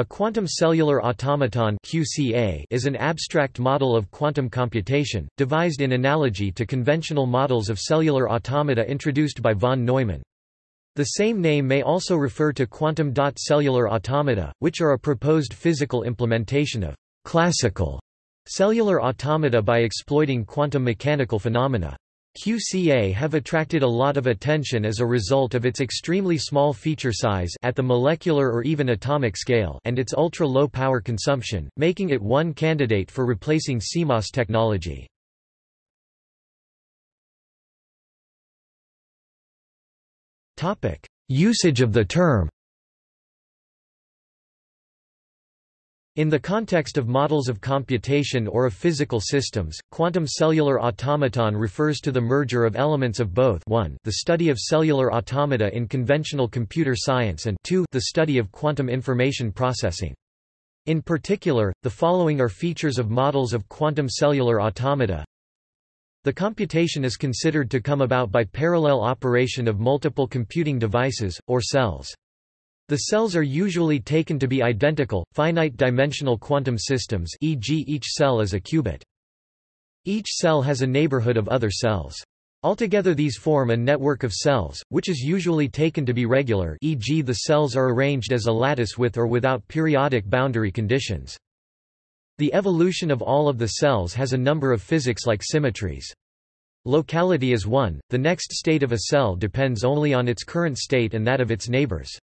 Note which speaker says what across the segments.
Speaker 1: A quantum cellular automaton QCA is an abstract model of quantum computation, devised in analogy to conventional models of cellular automata introduced by von Neumann. The same name may also refer to quantum dot cellular automata, which are a proposed physical implementation of classical cellular automata by exploiting quantum mechanical phenomena. QCA have attracted a lot of attention as a result of its extremely small feature size at the molecular or even atomic scale and its ultra-low power consumption, making it one candidate for replacing CMOS technology. Usage of the term In the context of models of computation or of physical systems, quantum cellular automaton refers to the merger of elements of both 1 the study of cellular automata in conventional computer science and 2 the study of quantum information processing. In particular, the following are features of models of quantum cellular automata. The computation is considered to come about by parallel operation of multiple computing devices, or cells. The cells are usually taken to be identical, finite-dimensional quantum systems e.g. each cell is a qubit. Each cell has a neighborhood of other cells. Altogether these form a network of cells, which is usually taken to be regular e.g. the cells are arranged as a lattice with or without periodic boundary conditions. The evolution of all of the cells has a number of physics-like symmetries. Locality is one, the next state of a cell depends only on its current state and that of its neighbors.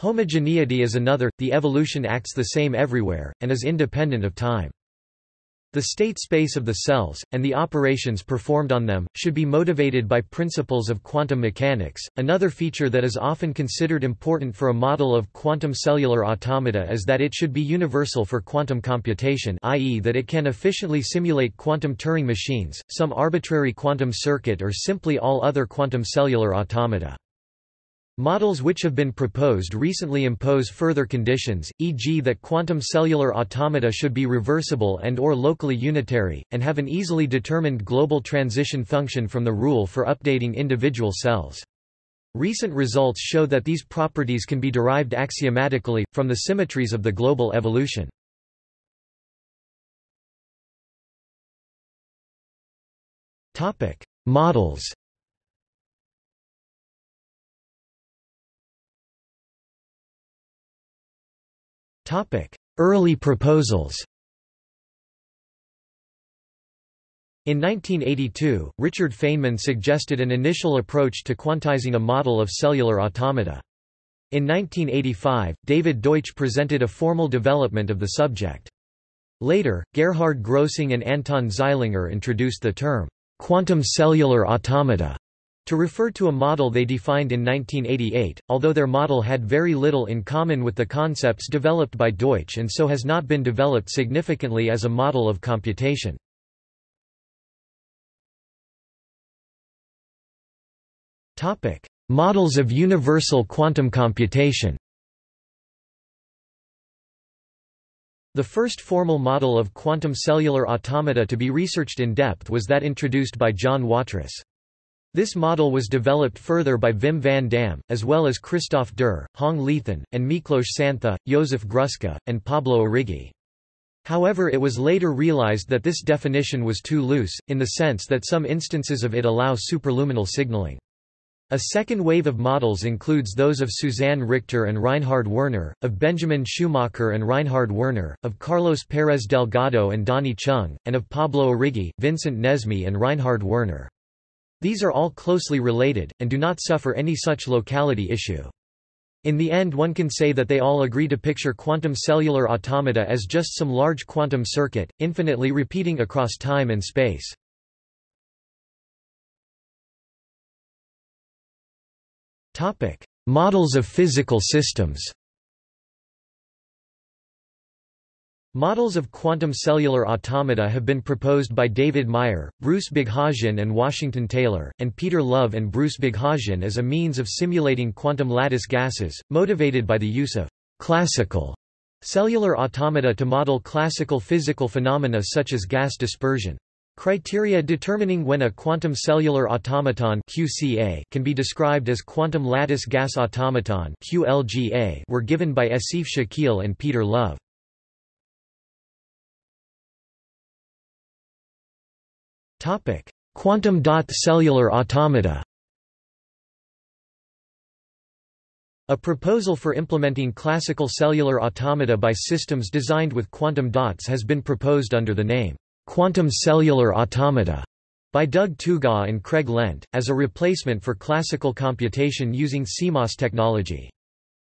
Speaker 1: Homogeneity is another, the evolution acts the same everywhere, and is independent of time. The state space of the cells, and the operations performed on them, should be motivated by principles of quantum mechanics. Another feature that is often considered important for a model of quantum cellular automata is that it should be universal for quantum computation, i.e., that it can efficiently simulate quantum Turing machines, some arbitrary quantum circuit, or simply all other quantum cellular automata. Models which have been proposed recently impose further conditions, e.g. that quantum cellular automata should be reversible and or locally unitary, and have an easily determined global transition function from the rule for updating individual cells. Recent results show that these properties can be derived axiomatically, from the symmetries of the global evolution. Models Early proposals In 1982, Richard Feynman suggested an initial approach to quantizing a model of cellular automata. In 1985, David Deutsch presented a formal development of the subject. Later, Gerhard Grossing and Anton Zeilinger introduced the term, quantum cellular automata, to refer to a model they defined in 1988, although their model had very little in common with the concepts developed by Deutsch and so has not been developed significantly as a model of computation. Models of universal quantum computation The first formal model of quantum cellular automata to be researched in depth was that introduced by John Watrous. This model was developed further by Wim van Dam, as well as Christoph Durr, Huong LêThanh, and Miklos Santha, Jozef Gruska, and Pablo Arrighi. However it was later realized that this definition was too loose, in the sense that some instances of it allow superluminal signaling. A second wave of models includes those of Suzanne Richter and Reinhard Werner, of Benjamin Schumacher and Reinhard Werner, of Carlos Pérez Delgado and Donny Cheung, and of Pablo Arrighi, Vincent Nesme and Reinhard Werner. These are all closely related, and do not suffer any such locality issue. In the end one can say that they all agree to picture quantum cellular automata as just some large quantum circuit, infinitely repeating across time and space. Models of physical systems Models of quantum cellular automata have been proposed by David Meyer, Bruce Boghosian and Washington Taylor, and Peter Love and Bruce Boghosian as a means of simulating quantum lattice gases, motivated by the use of classical cellular automata to model classical physical phenomena such as gas dispersion. Criteria determining when a quantum cellular automaton QCA can be described as quantum lattice gas automaton QLGA were given by Asif Shakeel and Peter Love. Topic: Quantum dot cellular automata. A proposal for implementing classical cellular automata by systems designed with quantum dots has been proposed under the name quantum cellular automata by Doug Tougaw and Craig Lent, as a replacement for classical computation using CMOS technology.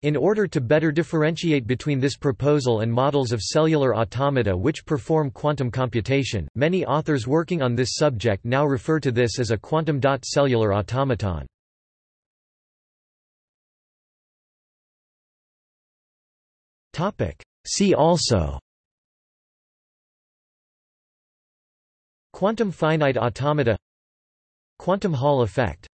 Speaker 1: In order to better differentiate between this proposal and models of cellular automata which perform quantum computation, many authors working on this subject now refer to this as a quantum dot cellular automaton. See also Quantum finite automata Quantum Hall effect